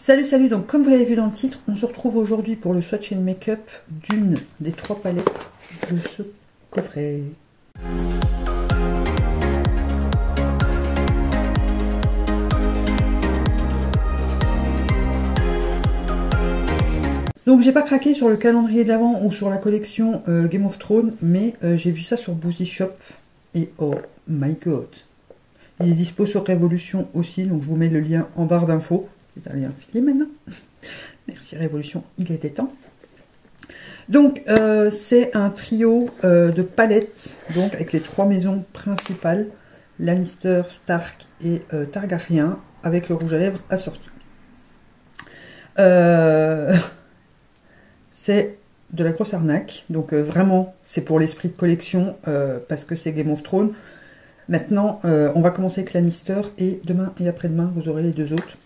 Salut, salut, donc comme vous l'avez vu dans le titre, on se retrouve aujourd'hui pour le swatch and make-up d'une des trois palettes de ce coffret. Donc j'ai pas craqué sur le calendrier de l'avant ou sur la collection euh, Game of Thrones, mais euh, j'ai vu ça sur Boozy Shop et oh my god. Il est dispo sur Révolution aussi, donc je vous mets le lien en barre d'infos. Un lien filé maintenant. Merci Révolution, il était temps. Donc euh, c'est un trio de palettes, donc avec les trois maisons principales, Lannister, Stark et Targaryen, avec le rouge à lèvres assorti. Euh c'est de la grosse arnaque. Donc euh, vraiment, c'est pour l'esprit de collection, euh, parce que c'est Game of Thrones. Maintenant, euh, on va commencer avec Lannister, et demain et après-demain, vous aurez les deux autres.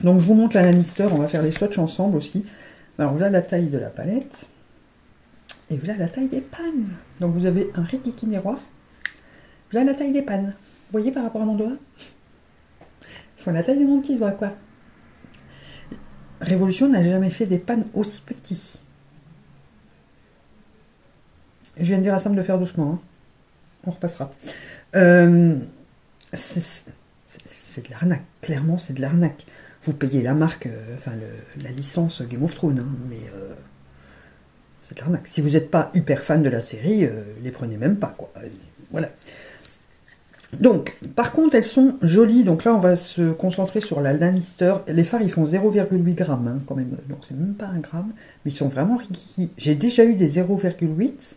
Donc je vous montre la on va faire les swatchs ensemble aussi. Alors là, la taille de la palette. Et là, la taille des pannes. Donc vous avez un Rikiki miroir. Là, la taille des pannes. Vous voyez par rapport à mon doigt? Faut la taille de mon petit doigt, quoi. Révolution n'a jamais fait des pannes aussi petits. Je viens de dire à Sam de faire doucement. Hein. On repassera. Euh, c'est de l'arnaque. Clairement, c'est de l'arnaque. Vous payez la marque, euh, enfin la licence Game of Thrones, hein, mais euh, c'est de. Si vous n'êtes pas hyper fan de la série, les prenez même pas. Quoi. Voilà. Donc, par contre, elles sont jolies. Donc là, on va se concentrer sur la Lannister. Les phares, ils font 0,8 grammes, hein, quand même. Donc, c'est même pas un gramme. Mais ils sont vraiment rikiki. J'ai déjà eu des 0,8.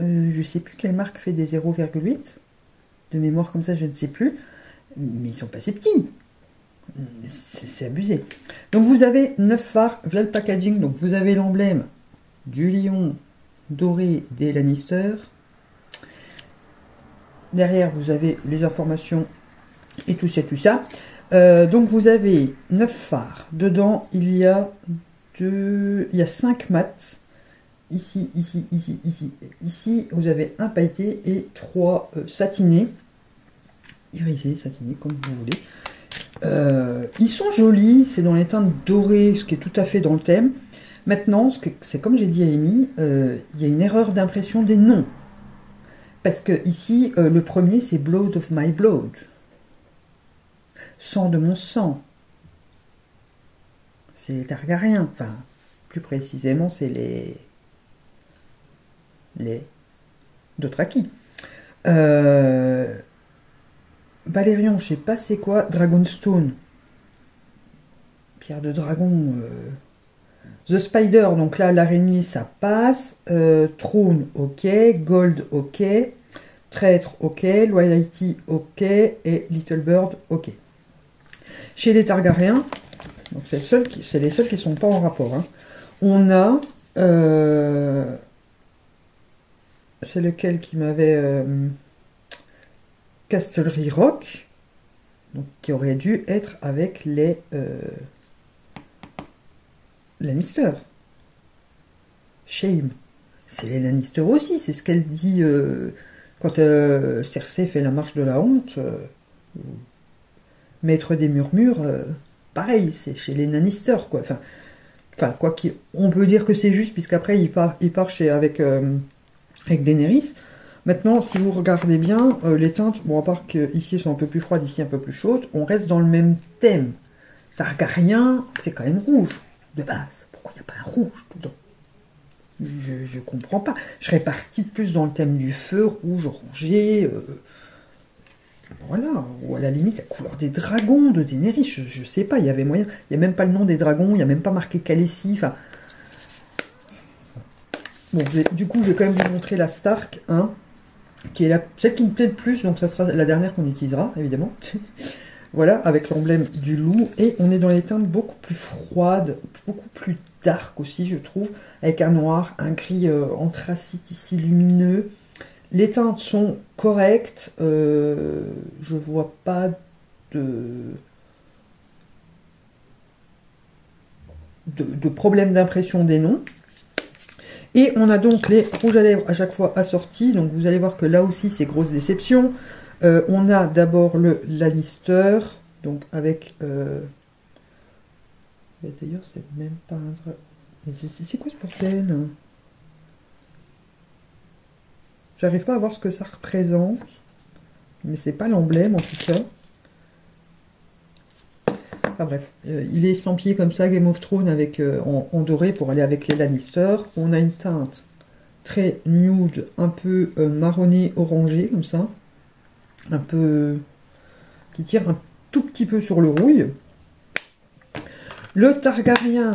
Euh, je sais plus quelle marque fait des 0,8. De mémoire comme ça, je ne sais plus. Mais ils sont pas si petits. C'est abusé. Donc, vous avez 9 phares. Voilà le packaging. Donc, vous avez l'emblème du lion doré des Lannister Derrière, vous avez les informations et tout ça, tout ça. Euh, donc vous avez 9 phares. Dedans, il y a deux, il y a 5 mats. Ici, ici, ici, ici, ici, vous avez un pailleté et 3 euh, satinés. Irisés, satinés, comme vous voulez. Euh, ils sont jolis, c'est dans les teintes dorées, ce qui est tout à fait dans le thème. Maintenant, c'est comme j'ai dit à Amy, il y a une erreur d'impression des noms. Parce que ici, euh, le premier, c'est Blood of my blood. Sang de mon sang. C'est les Targaryens. Enfin, plus précisément, c'est les. Les. Dothraki. Euh. Valérian, je sais pas c'est quoi. Dragonstone. Pierre de dragon. Euh, The Spider, donc là, l'araignée, ça passe. Euh, ok. Gold, ok. Traître, ok. Loyalty, ok. Et Little Bird, ok. Chez les Targaryens, donc c'est les seuls qui ne sont pas en rapport. Hein. On a... Euh, c'est lequel qui m'avait... Euh, Castlery Rock, qui aurait dû être avec les... Euh, Lannister. Shame. C'est les Lannister aussi, c'est ce qu'elle dit euh, quand euh, Cersei fait la marche de la honte. Maître des murmures, pareil, c'est chez les Lannister, quoi. Enfin, enfin quoi on peut dire que c'est juste, puisqu'après il part, il part chez, avec, avec Daenerys. Maintenant, si vous regardez bien, les teintes, bon, à part qu'ici elles sont un peu plus froides, ici un peu plus chaudes, on reste dans le même thème. Targaryen, c'est quand même rouge de base. Pourquoi il n'y a pas un rouge dedans? Je ne comprends pas. Je serais parti plus dans le thème du feu, rouge, orangé. Euh, voilà, ou à la limite la couleur des dragons de Daenerys, je, ne sais pas, il y avait moyen. Il n'y a même pas le nom des dragons, il n'y a même pas marqué Khaleesi, enfin. Bon, du coup, je vais quand même vous montrer la Stark, hein, qui est la, celle qui me plaît le plus, donc ça sera la dernière qu'on utilisera, évidemment. Voilà, avec l'emblème du loup. Et on est dans les teintes beaucoup plus froides, beaucoup plus dark aussi, je trouve. Avec un noir, un gris euh, anthracite ici lumineux. Les teintes sont correctes. Euh, je vois pas de... de, problème d'impression des noms. Et on a donc les rouges à lèvres à chaque fois assortis. Donc vous allez voir que là aussi c'est grosse déception. Euh, on a d'abord le Lannister, donc avec euh, D'ailleurs, c'est même pas un... C'est quoi ce bordel? J'arrive pas à voir ce que ça représente. Mais c'est pas l'emblème en tout cas. Enfin bref, euh, il est estampillé comme ça, Game of Thrones, avec, euh, en, doré pour aller avec les Lannister. On a une teinte très nude, un peu euh, marronné orangé, comme ça. Un peu... qui tire un tout petit peu sur le rouille. Le Targaryen,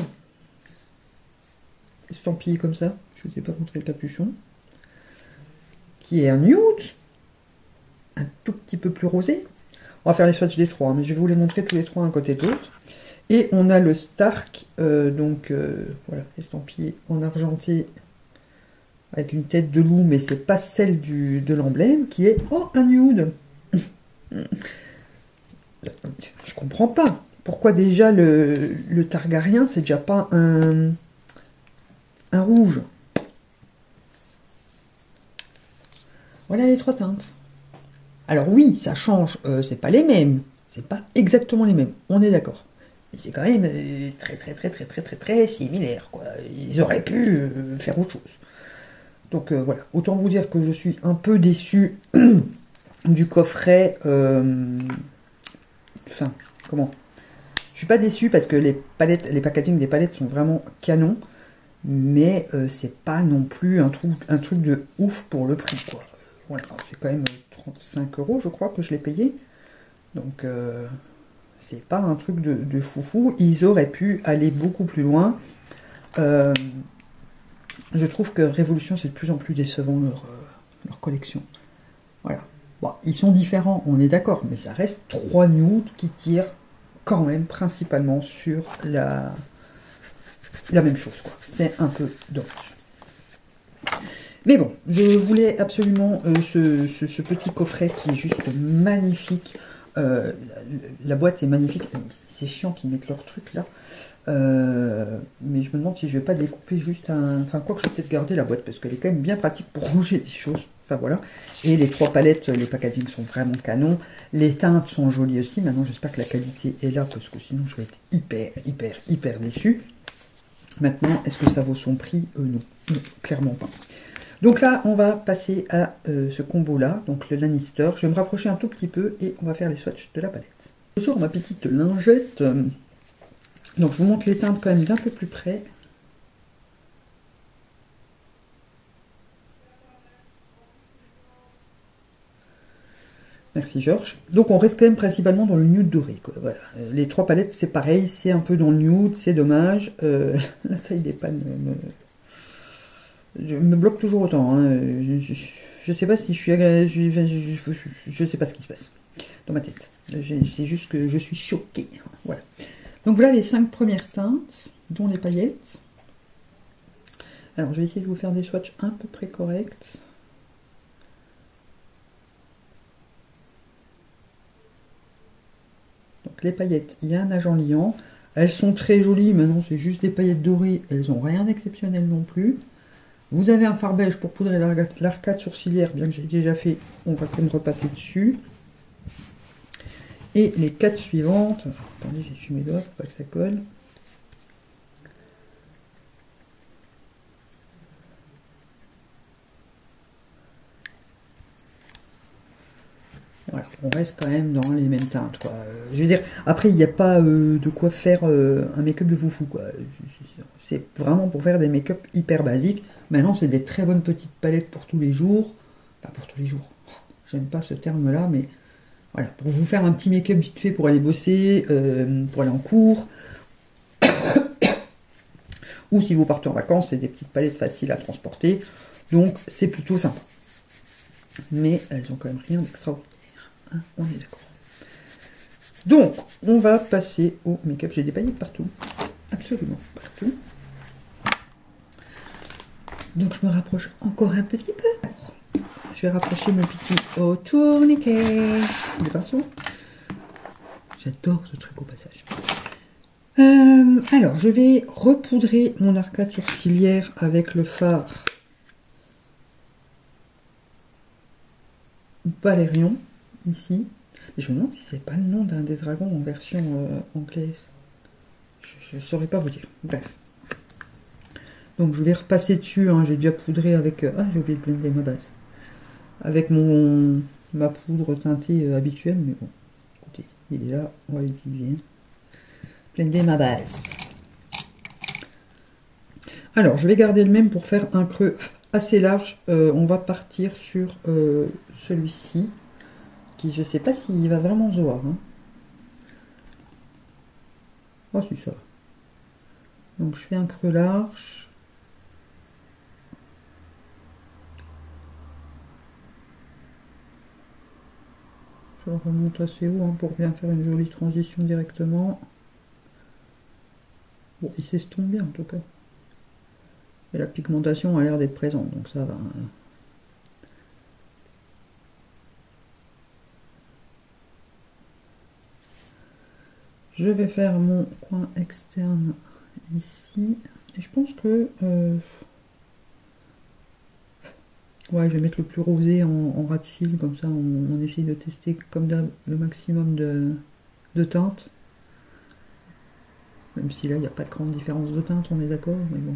estampillé comme ça, je ne vous ai pas montré le capuchon, qui est un nude, un tout petit peu plus rosé, on va faire les swatchs des trois, hein, mais je vais vous les montrer tous les trois un côté de l'autre. Et on a le Stark, euh, donc euh, voilà, estampillé en argenté avec une tête de loup, mais c'est pas celle du, de l'emblème, qui est oh un nude. je comprends pas. Pourquoi déjà le, le Targaryen, c'est déjà pas un, un rouge? Voilà les trois teintes. Alors oui, ça change, euh, c'est pas les mêmes, c'est pas exactement les mêmes, on est d'accord. Mais c'est quand même euh, très très très très très très très similaire, quoi. Ils auraient pu euh, faire autre chose. Donc voilà, autant vous dire que je suis un peu déçu du coffret. Enfin, comment? Je suis pas déçu parce que les palettes, les packaging des palettes sont vraiment canons, mais c'est pas non plus un truc, un truc de ouf pour le prix, quoi. Voilà, c'est quand même 35 euros, je crois, que je l'ai payé. Donc, euh, c'est pas un truc de, foufou. Ils auraient pu aller beaucoup plus loin. Euh, je trouve que Révolution, c'est de plus en plus décevant leur, euh, collection. Voilà. Ils sont différents, on est d'accord, mais ça reste trois nudes qui tirent quand même principalement sur la, la même chose. C'est un peu dommage. Mais bon, je voulais absolument euh, ce, petit coffret qui est juste magnifique. Euh, la, boîte est magnifique. C'est chiant qu'ils mettent leur truc là. Euh, mais je me demande si je vais pas découper juste un... Enfin, quoi que je vais peut-être garder la boîte parce qu'elle est quand même bien pratique pour ranger des choses. Enfin voilà. Et les trois palettes, les packaging sont vraiment canons. Les teintes sont jolies aussi. Maintenant, j'espère que la qualité est là parce que sinon je vais être hyper, hyper, hyper déçu. Maintenant, est-ce que ça vaut son prix? Non, clairement pas. Donc là, on va passer à euh, ce combo-là, donc le Lannister. Je vais me rapprocher un tout petit peu et on va faire les swatchs de la palette. Je ma petite lingette. Donc je vous montre les teintes quand même d'un peu plus près. Merci Georges. Donc on reste quand même principalement dans le nude doré. Voilà. Les trois palettes, c'est pareil, c'est un peu dans le nude, c'est dommage. Euh, la taille des pannes me, je me bloque toujours autant. Hein. Je, ne sais pas si je suis. Je, sais pas ce qui se passe dans ma tête. C'est juste que je suis choquée. Voilà. Donc voilà les cinq premières teintes, dont les paillettes. Alors je vais essayer de vous faire des swatchs à peu près corrects. Donc les paillettes, il y a un agent liant. Elles sont très jolies, maintenant c'est juste des paillettes dorées, elles n'ont rien d'exceptionnel non plus. Vous avez un fard beige pour poudrer l'arcade sourcilière, bien que j'ai déjà fait, on va quand même repasser dessus. Et les quatre suivantes, attendez, j'ai mes doigts pour pas que ça colle. Voilà, on reste quand même dans les mêmes teintes. Quoi. Je veux dire, après, il n'y a pas euh, de quoi faire euh, un make-up de foufou. C'est vraiment pour faire des make-up hyper basiques. Maintenant, c'est des très bonnes petites palettes pour tous les jours. Pas pour tous les jours. J'aime pas ce terme-là, mais voilà, pour vous faire un petit make-up vite fait pour aller bosser, euh, pour aller en cours. Ou si vous partez en vacances, c'est des petites palettes faciles à transporter. Donc, c'est plutôt sympa. Mais elles ont quand même rien d'extraordinaire. On est d'accord. Donc, on va passer au make-up. J'ai des paillettes partout. Absolument partout. Donc je me rapproche encore un petit peu. Je vais rapprocher mon petit au tourniquet de pinceau. J'adore ce truc au passage. Euh, alors, je vais repoudrer mon arcade sourcilière avec le phare Valérion, ici. je me demande si c'est pas le nom d'un des dragons en version euh, anglaise. Je ne saurais pas vous dire. Bref. Donc je vais repasser dessus. hein, J'ai déjà poudré avec. euh, Ah, j'ai oublié de blender ma base. Avec mon ma poudre teintée euh, habituelle, mais bon. Écoutez, il est là, on va l'utiliser. Blender ma base. Alors, je vais garder le même pour faire un creux assez large. On va partir sur celui-ci, je sais pas s'il va vraiment voir. Hein. C'est ça. Donc, je fais un creux large. Je remonte assez haut hein, pour bien faire une jolie transition directement. Bon, il s'estompe bien en tout cas. Et la pigmentation a l'air d'être présente, donc ça va. hein. Je vais faire mon coin externe ici. Et je pense que... euh, Ouais, je vais mettre le plus rosé en, ras de cils, comme ça on, essaye de tester comme le maximum de, de teintes. Même si là il n'y a pas de grande différence de teinte, on est d'accord, mais bon.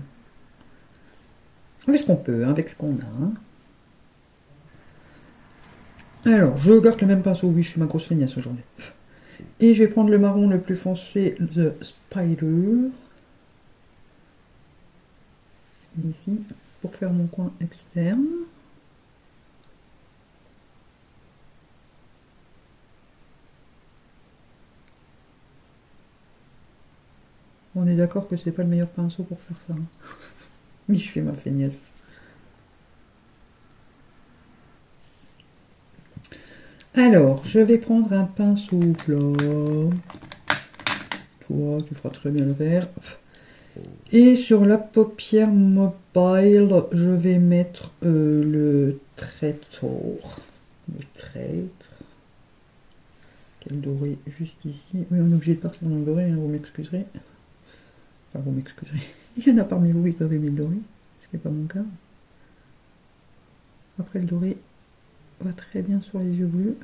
On fait ce qu'on peut, hein, avec ce qu'on a. hein. Alors, je garde le même pinceau, oui, je suis ma grosse feignasse aujourd'hui. Et je vais prendre le marron le plus foncé, The Spider. Ici, pour faire mon coin externe. On est d'accord que c'est pas le meilleur pinceau pour faire ça. hein. Mais je fais ma feignasse. Alors, je vais prendre un pinceau plat. Toi, tu feras très bien le vert. Et sur la paupière mobile, je vais mettre euh, le traitor. Le traître. Quel doré juste ici. Oui, on est obligé de partir dans le doré, hein, vous m'excuserez. Enfin, vous m'excuserez. Il y en a parmi vous qui peuvent aimer le doré, ce qui n'est pas mon cas. Après, le doré va très bien sur les yeux bleus.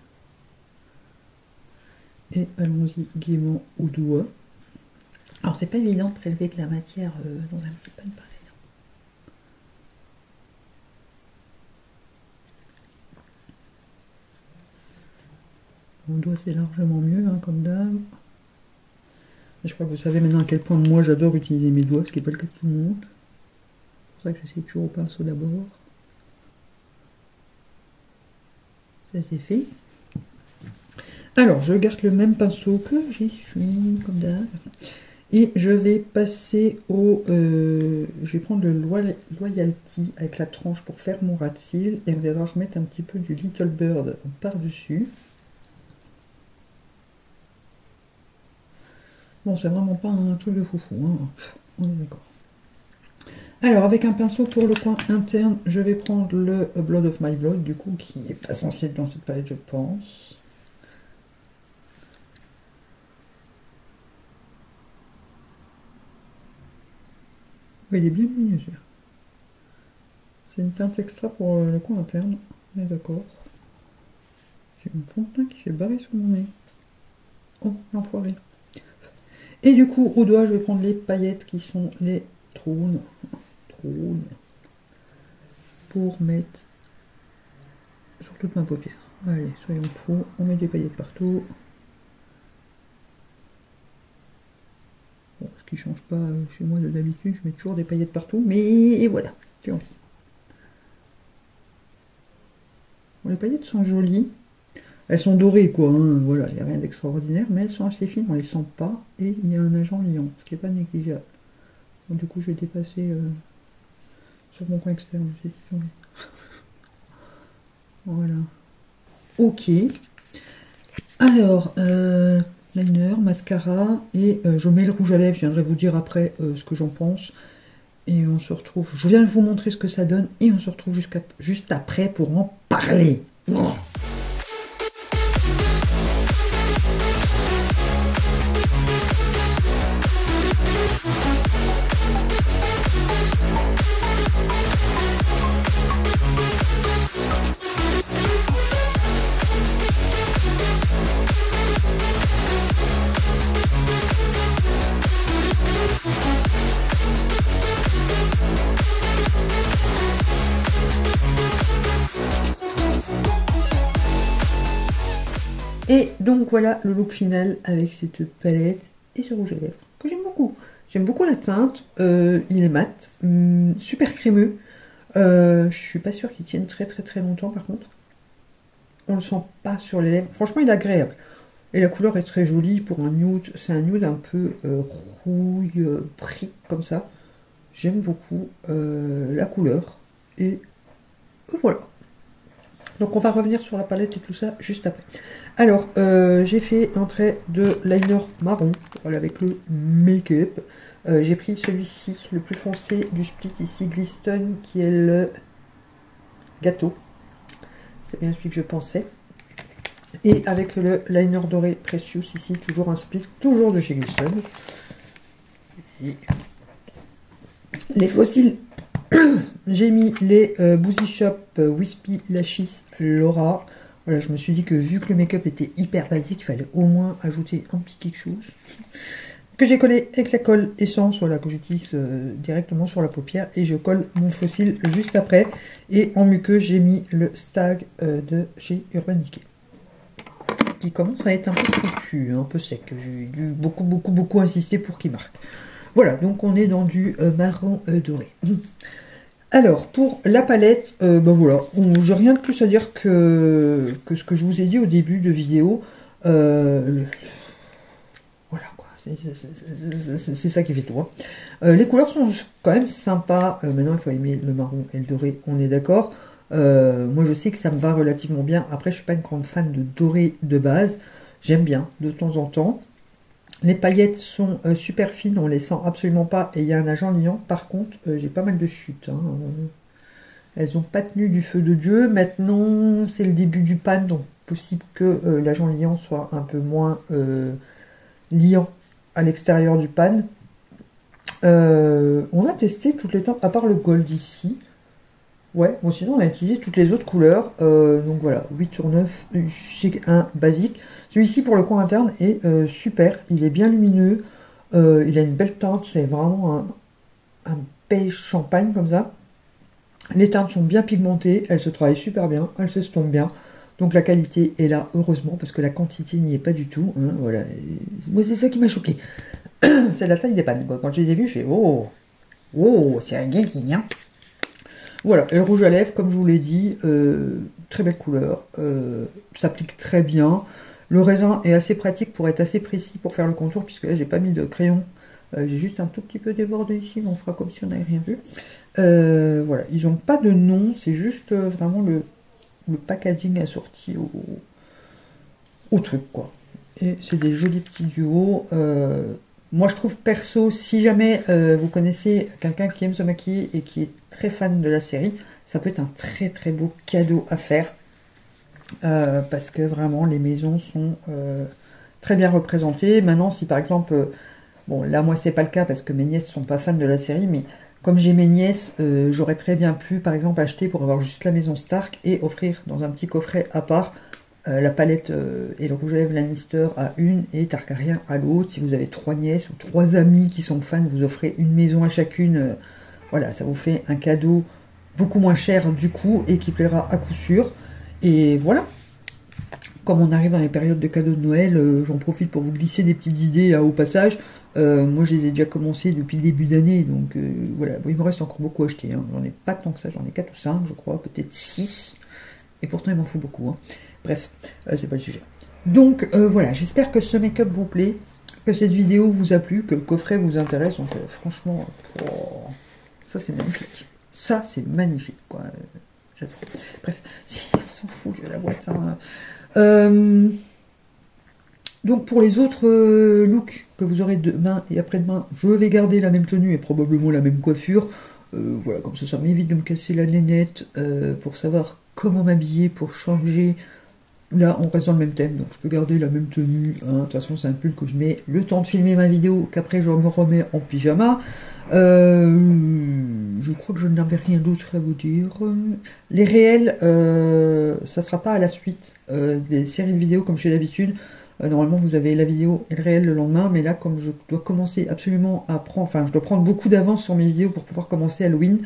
Et allons-y gaiement au doigt. Alors, c'est pas évident de prélever de la matière euh, dans un petit pan pareil. Au doigt, c'est largement mieux, hein, comme d'hab. Je crois que vous savez maintenant à quel point moi j'adore utiliser mes doigts, ce qui n'est pas le cas de tout le monde. C'est pour ça que j'essaie toujours au pinceau d'abord. Alors, je garde le même pinceau que j'y suis, comme d'hab. Et je vais passer au... euh, je vais prendre le Loyal- Loyalty avec la tranche pour faire mon rat de. Et on va remettre un petit peu du Little Bird par-dessus. Bon, c'est vraiment pas un truc de foufou, hein. on est d'accord. Alors, avec un pinceau pour le coin interne, je vais prendre le Blood of My Blood, du coup, qui n'est pas censé être dans cette palette, je pense. Oui, il est bien celui-là. C'est une teinte extra pour euh, le coin interne, on est d'accord. J'ai mon fond de teint qui s'est barré sous mon nez. Oh, l'enfoiré. Et du coup, au doigt, je vais prendre les paillettes qui sont les trônes. Trônes. Pour mettre sur toute ma paupière. Allez, soyons fous. On met des paillettes partout. Bon, ce qui change pas euh, chez moi de d'habitude, je mets toujours des paillettes partout. Mais voilà, j'ai envie. Les paillettes sont jolies. Elles sont dorées, quoi. hein, Voilà, il n'y a rien d'extraordinaire, mais elles sont assez fines, on les sent pas. Et il y a un agent liant, ce qui n'est pas négligeable. Du coup, je vais euh, sur mon coin externe voilà. Ok. Alors, euh, liner, mascara, et euh, je mets le rouge à lèvres. Je viendrai vous dire après ce que j'en pense. Et on se retrouve. Je viens de vous montrer ce que ça donne, et on se retrouve juste après pour en parler. Et donc voilà le look final avec cette palette et ce rouge à lèvres que j'aime beaucoup. J'aime beaucoup la teinte, euh, il est mat, hum, super crémeux. Euh, je suis pas sûre qu'il tienne très très très longtemps par contre. On le sent pas sur les lèvres. Franchement, il est agréable. Et la couleur est très jolie pour un nude. C'est un nude un peu euh, rouille, euh, comme ça. J'aime beaucoup la couleur. Et voilà. Donc on va revenir sur la palette et tout ça juste après. Alors, j'ai fait un de liner marron, voilà, avec le make-up. j'ai pris celui-ci, le plus foncé du split ici, Gliston, qui est le gâteau. C'est bien celui que je pensais. Et avec le liner doré Precious ici, toujours un split, toujours de chez Gliston. Les fossiles, j'ai mis les euh, Shop euh, Wispy Lashes Laura. Voilà, je me suis dit que vu que le make-up était hyper basique, il fallait au moins ajouter un petit quelque chose. Que j'ai collé avec la colle essence, voilà, que j'utilise euh, directement sur la paupière. Et je colle mon fossile juste après. Et en muqueux, j'ai mis le Stag de chez Urban Decay qui commence à être un peu foutu, un peu sec. J'ai dû beaucoup, beaucoup, beaucoup insister pour qu'il marque. Voilà, donc on est dans du euh, marron euh, doré. Alors, pour la palette, euh, ben voilà, j'ai rien de plus à dire que, ce que je vous ai dit au début de vidéo. voilà quoi, c'est ça qui fait tout. Hein. les couleurs sont quand même sympas. maintenant, il faut aimer le marron et le doré, on est d'accord. Euh, moi, je sais que ça me va relativement bien. Après, je suis pas une grande fan de doré de base. J'aime bien de temps en temps. Les paillettes sont euh, super fines, on les sent absolument pas. Et il y a un agent liant. Par contre, euh, j'ai pas mal de chutes. Hein. Elles n'ont pas tenu du feu de Dieu. Maintenant, c'est le début du pan, donc possible que l'agent liant soit un peu moins liant à l'extérieur du pan. on a testé toutes les temps, à part le gold ici. Ouais, bon sinon on a utilisé toutes les autres couleurs. Euh, donc voilà, 8 sur 9, c'est un basique. Celui-ci pour le coin interne est euh, super, il est bien lumineux, euh, il a une belle teinte, c'est vraiment un, un, beige champagne comme ça. Les teintes sont bien pigmentées, elles se travaillent super bien, elles s'estompent bien. Donc la qualité est là, heureusement, parce que la quantité n'y est pas du tout. Hein, voilà. moi c'est ça qui m'a choqué. c'est la taille des pannes. Quand je les ai vues, je fais oh, oh, c'est un hein voilà, le rouge à lèvres, comme je vous l'ai dit, euh, très belle couleur, euh, s'applique très bien. Le raisin est assez pratique pour être assez précis pour faire le contour, puisque là j'ai pas mis de crayon, euh, j'ai juste un tout petit peu débordé ici, mais on fera comme si on n'avait rien vu. voilà, ils n'ont pas de nom, c'est juste vraiment le, packaging assorti au truc, quoi. Et c'est des jolis petits duos. Moi, je trouve perso, si jamais euh, vous connaissez quelqu'un qui aime se maquiller et qui est très fan de la série, ça peut être un très très beau cadeau à faire. Euh, parce que vraiment, les maisons sont euh, très bien représentées. Maintenant, si par exemple, bon, là, moi, c'est pas le cas parce que mes nièces sont pas fans de la série, mais comme j'ai mes nièces, j'aurais très bien pu, par exemple, acheter pour avoir juste la maison Stark et offrir dans un petit coffret à part euh, la palette euh, et le rouge à lèvres Lannister à une et Targaryen à l'autre. Si vous avez trois nièces ou trois amis qui sont fans, vous offrez une maison à chacune. Euh, voilà, ça vous fait un cadeau beaucoup moins cher du coup et qui plaira à coup sûr. Et voilà. Comme on arrive dans les périodes de cadeaux de Noël, j'en profite pour vous glisser des petites idées au passage. moi, je les ai déjà commencé depuis le début d'année, donc voilà. il me reste encore beaucoup à acheter. Hein. J'en ai pas tant que ça, j'en ai 4 ou 5, je crois, peut-être 6. Et pourtant, il m'en faut beaucoup. Hein. Bref, euh, c'est pas le sujet. Donc euh, voilà, j'espère que ce make-up vous plaît, que cette vidéo vous a plu, que le coffret vous intéresse. Donc euh, franchement, oh, ça c'est magnifique. Ça c'est magnifique, quoi. Bref, si, on s'en fout de la boîte. Hein. donc pour les autres looks que vous aurez demain et après-demain, je vais garder la même tenue et probablement la même coiffure. voilà, comme ça, ça m'évite de me casser la nénette pour savoir comment m'habiller pour changer Là, on reste dans le même thème, donc je peux garder la même tenue. Hein. De toute façon, c'est un pull que je mets le temps de filmer ma vidéo, qu'après je me remets en pyjama. Euh, je crois que je n'avais rien d'autre à vous dire. Les réels, euh, ça sera pas à la suite euh, des séries de vidéos comme fais d'habitude. normalement, vous avez la vidéo et le réel le lendemain, mais là, comme je dois commencer absolument à prendre, enfin, je dois prendre beaucoup d'avance sur mes vidéos pour pouvoir commencer Halloween.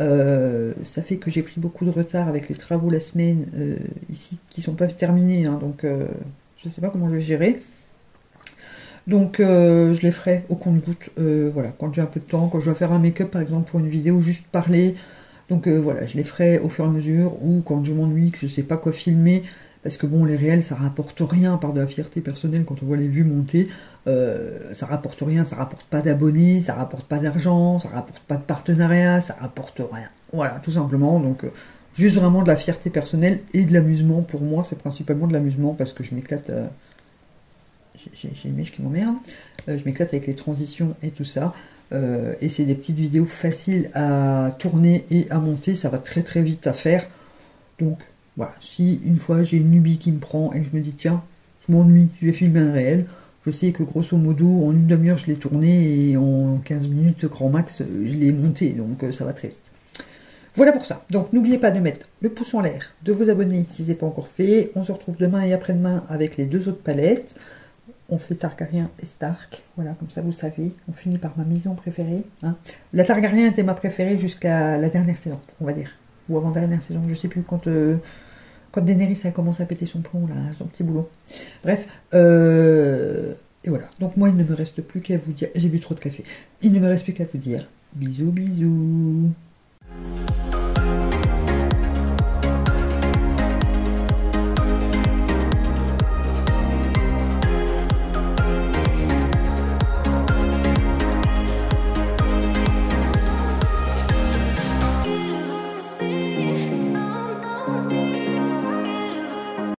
Euh, ça fait que j'ai pris beaucoup de retard avec les travaux la semaine euh, ici qui sont pas terminés, hein, donc euh, Je sais pas comment je vais gérer. Donc je les ferai au compte-goutte, voilà, quand j'ai un peu de temps, quand je dois faire un make-up par exemple pour une vidéo, juste parler. Donc voilà, je les ferai au fur et à mesure, ou quand je m'ennuie, que je sais pas quoi filmer, parce que bon, les réels, ça rapporte rien, par de la fierté personnelle, quand on voit les vues monter, euh, ça rapporte rien, ça rapporte pas d'abonnés, ça rapporte pas d'argent, ça rapporte pas de partenariat, ça rapporte rien. Voilà, tout simplement, donc euh, juste vraiment de la fierté personnelle et de l'amusement, pour moi, c'est principalement de l'amusement, parce que je m'éclate... Euh, j'ai une mèche qui m'emmerde, je m'éclate avec les transitions et tout ça, et c'est des petites vidéos faciles à tourner et à monter, ça va très très vite à faire, donc voilà, si une fois j'ai une nubie qui me prend et que je me dis tiens, je m'ennuie, je vais filmer un réel, je sais que grosso modo en une demi-heure je l'ai tourné et en 15 minutes grand max je l'ai monté, donc euh, ça va très vite. Voilà pour ça. Donc n'oubliez pas de mettre le pouce en l'air, de vous abonner si ce n'est pas encore fait. On se retrouve demain et après-demain avec les deux autres palettes. On fait Targaryen et Stark. Voilà, comme ça vous savez. On finit par ma maison préférée. Hein. La Targaryen était ma préférée jusqu'à la dernière saison, on va dire ou avant dernière saison, je sais plus quand euh, Daenerys a commencé à péter son plomb là, son petit boulot. Bref, euh, et voilà. Donc moi il ne me reste plus qu'à vous dire, j'ai bu trop de café. Il ne me reste plus qu'à vous dire bisous bisous.